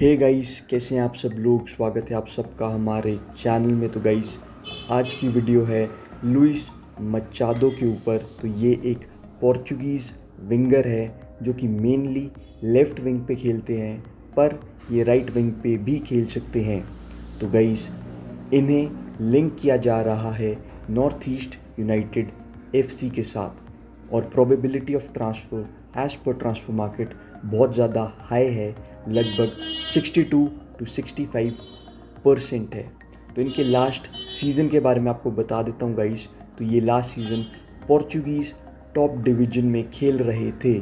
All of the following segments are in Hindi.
हे hey गाइस कैसे हैं आप सब लोग? स्वागत है आप सबका हमारे चैनल में। तो गाइस आज की वीडियो है लुइस मचादो के ऊपर। तो ये एक पोर्चुगीज़ विंगर है, जो कि मेनली लेफ़्ट विंग पे खेलते हैं, पर ये राइट विंग पे भी खेल सकते हैं। तो गाइस इन्हें लिंक किया जा रहा है नॉर्थ ईस्ट यूनाइटेड एफसी के साथ। और probability of transfer as per transfer market बहुत ज़्यादा हाई है, लगभग 62 टू 65 परसेंट है। तो इनके लास्ट सीज़न के बारे में आपको बता देता हूँ गाइस तो ये last season Portuguese top division में खेल रहे थे।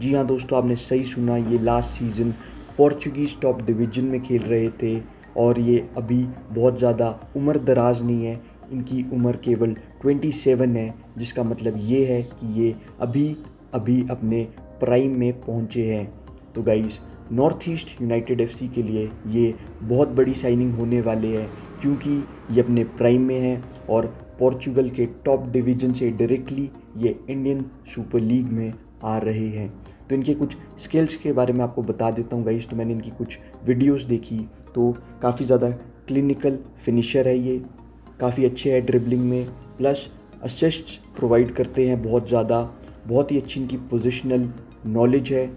जी हाँ दोस्तों, आपने सही सुना, ये last season Portuguese top division में खेल रहे थे और ये अभी बहुत ज़्यादा उम्र दराज नहीं है इनकी उम्र केवल 27 है, जिसका मतलब ये है कि ये अभी अभी अपने प्राइम में पहुँचे हैं। तो guys North East United FC के लिए ये बहुत बड़ी साइनिंग होने वाले है, क्योंकि ये अपने प्राइम में है और पोर्चुगल के टॉप डिवीज़न से डायरेक्टली ये इंडियन सुपर लीग में आ रहे हैं। तो इनके कुछ स्किल्स के बारे में आपको बता देता हूँ गाइस तो मैंने इनकी कुछ वीडियोस देखी तो काफ़ी ज़्यादा क्लिनिकल फिनिशर है ये। काफ़ी अच्छे है ड्रिबलिंग में। प्लस असिस्ट प्रोवाइड करते हैं बहुत ज़्यादा। बहुत ही अच्छी इनकी पोजिशनल नॉलेज है।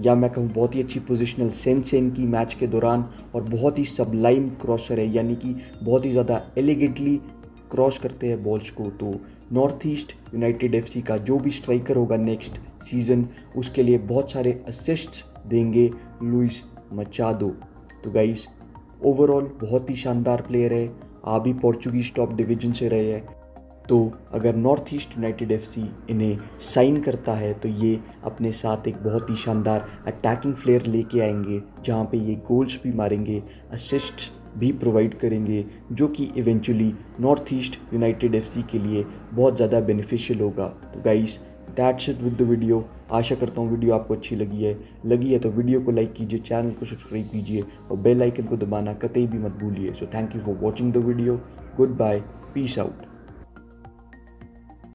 या मैं कहूँ बहुत ही अच्छी पोजिशनल सेंस है इनकी मैच के दौरान। और बहुत ही सबलाइम क्रॉसर है, यानी कि बहुत ही ज़्यादा एलिगेंटली क्रॉस करते हैं बॉल्स को। तो नॉर्थ ईस्ट यूनाइटेड एफसी का जो भी स्ट्राइकर होगा नेक्स्ट सीज़न उसके लिए बहुत सारे असिस्ट देंगे लुइस मचादो तो गाइस ओवरऑल बहुत ही शानदार प्लेयर है। आप भी पोर्चुगीज टॉप डिवीज़न से रहे हैं तो अगर नॉर्थ ईस्ट यूनाइटेड एफसी इन्हें साइन करता है तो ये अपने साथ एक बहुत ही शानदार अटैकिंग फ्लेयर लेके आएँगे, जहाँ पे ये गोल्स भी मारेंगे असिस्ट भी प्रोवाइड करेंगे, जो कि eventually North East United FC के लिए बहुत ज़्यादा बेनिफिशियल होगा। तो guys that's it with the video आशा करता हूँ वीडियो आपको अच्छी लगी है। लगी है तो वीडियो को लाइक कीजिए, चैनल को सब्सक्राइब कीजिए और बेल आइकन को दबाना कतई भी मत भूलिए। So thank you for watching the video good bye peace out